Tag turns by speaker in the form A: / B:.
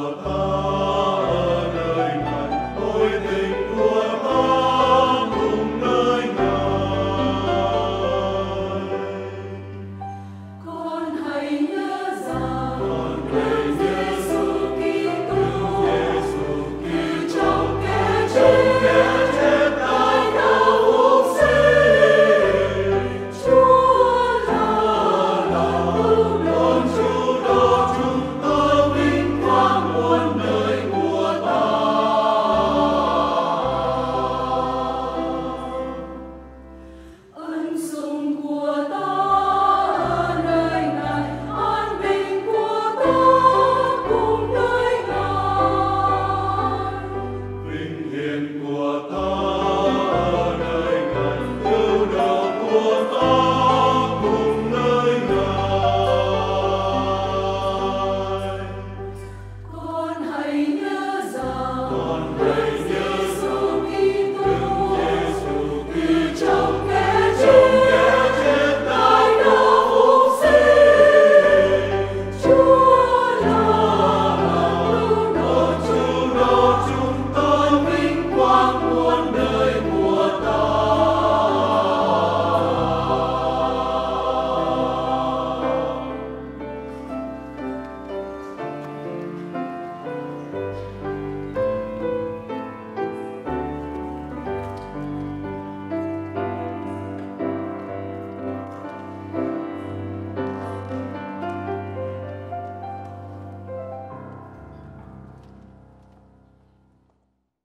A: Lord.